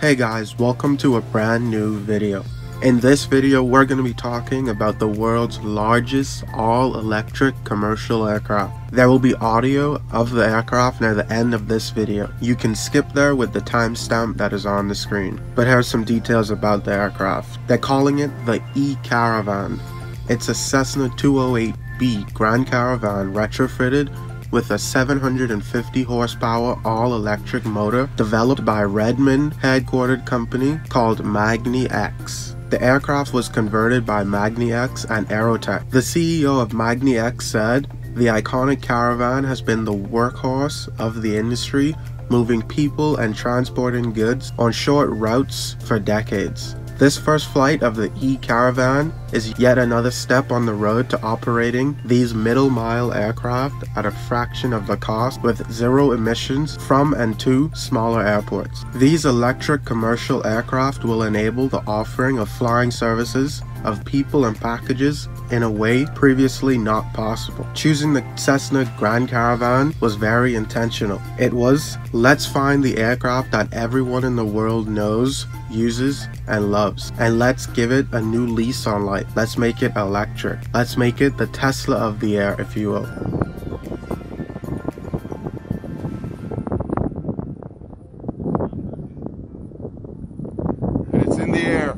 Hey guys, welcome to a brand new video. In this video, we're going to be talking about the world's largest all-electric commercial aircraft. There will be audio of the aircraft near the end of this video. You can skip there with the timestamp that is on the screen. But here are some details about the aircraft. They're calling it the E-Caravan. It's a Cessna 208B Grand Caravan retrofitted with a 750 horsepower all-electric motor developed by Redmond headquartered company called magniX. The aircraft was converted by magniX and AeroTEC. The CEO of magniX said, The iconic Caravan has been the workhorse of the industry, moving people and transporting goods on short routes for decades. This first flight of the E-Caravan is yet another step on the road to operating these middle mile aircraft at a fraction of the cost with zero emissions from and to smaller airports. These electric commercial aircraft will enable the offering of flying services of people and packages in a way previously not possible. Choosing the Cessna Grand Caravan was very intentional. It was, let's find the aircraft that everyone in the world knows, uses, and loves, and let's give it a new lease on life. Let's make it electric. Let's make it the Tesla of the air, if you will. it's in the air.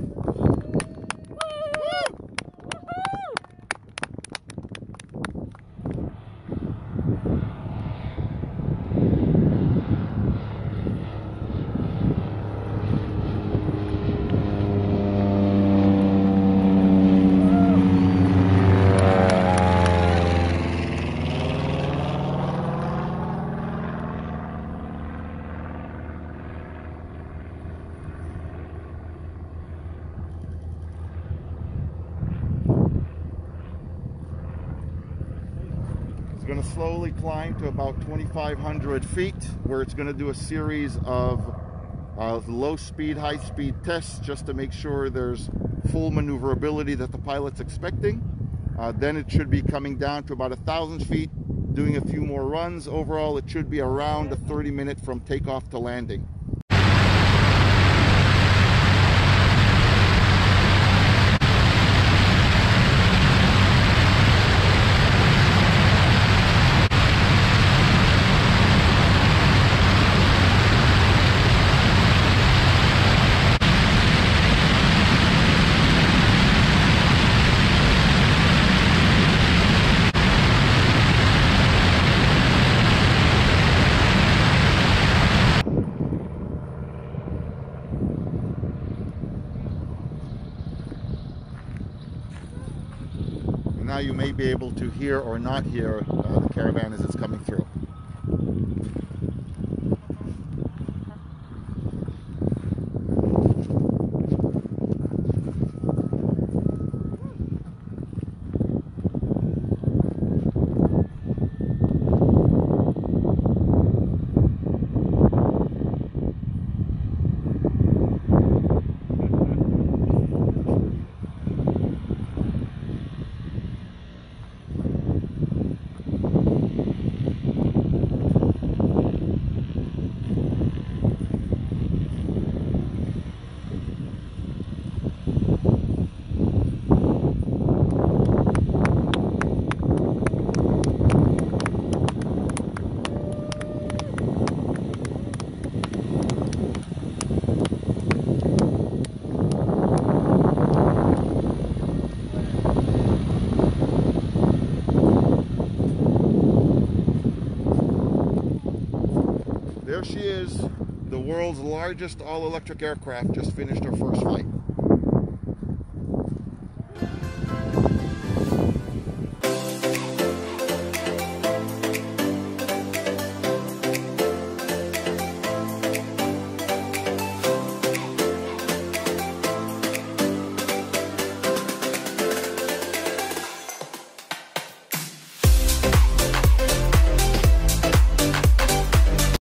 It's going to slowly climb to about 2,500 feet, where it's going to do a series of uh, low speed, high speed tests just to make sure there's full maneuverability that the pilot's expecting. Uh, then it should be coming down to about a thousand feet, doing a few more runs. Overall, it should be around a 30 minute from takeoff to landing. Now you may be able to hear or not hear uh, the caravan as it's coming through. There she is, the world's largest all-electric aircraft, just finished her first flight.